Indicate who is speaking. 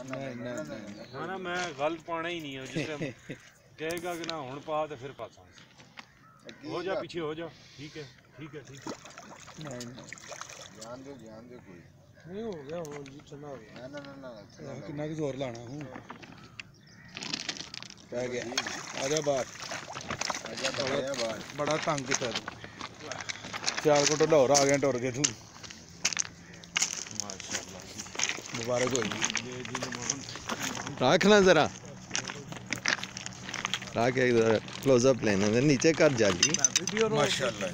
Speaker 1: ਨਹੀਂ ਨਹੀਂ ਨਹੀਂ
Speaker 2: ਨਾ ਨਾ ਮੈਂ ਗਲਤ ਪਾਣਾ ਹੀ ਨਹੀਂ ਹੈ ਜਿਸ ਟਾਈਮ ਕਹੇਗਾ ਕਿ ਨਾ ਹੁਣ ਪਾ ਤੇ ਫਿਰ ਪਾਸਾਂਗੇ ਹੋ ਜਾ ਪਿੱਛੇ ਹੋ ਜਾ ਠੀਕ ਹੈ ਠੀਕ ਹੈ ਠੀਕ ਹੈ
Speaker 1: ਨਹੀਂ ਨਹੀਂ
Speaker 3: ਜਾਨ ਦਿਓ ਜਾਨ ਦਿਓ ਕੋਈ
Speaker 2: ਨਹੀਂ ਹੋ ਗਿਆ ਹੋ ਜੀ ਚੰਗਾ ਹੋ ਗਿਆ
Speaker 3: ਨਾ ਨਾ ਨਾ ਨਾ
Speaker 1: ਆਹ ਕਿੰਨਾ ਕੁ ਜ਼ੋਰ ਲਾਣਾ ਹੂੰ ਪੈ ਗਿਆ ਆ ਜਾ ਬਾਹਰ
Speaker 3: ਆਜਾ ਬੜਿਆ ਬਾਹਰ
Speaker 1: ਬੜਾ ਤੰਗ ਕੀਤਾ ਤੂੰ ਚਾਰ ਕੁ ਢੋਰ ਆ ਗਏ ਟੁਰ ਕੇ ਤੂੰ
Speaker 2: ਮਾਸ਼ਾਅੱਲਾ
Speaker 1: ਮੁਬਾਰਕ ਹੋਈ
Speaker 2: ये जी मोहन
Speaker 4: रखना ज़रा। रख एक क्लोजअप लेना नीचे कर
Speaker 2: जा। माशाल्लाह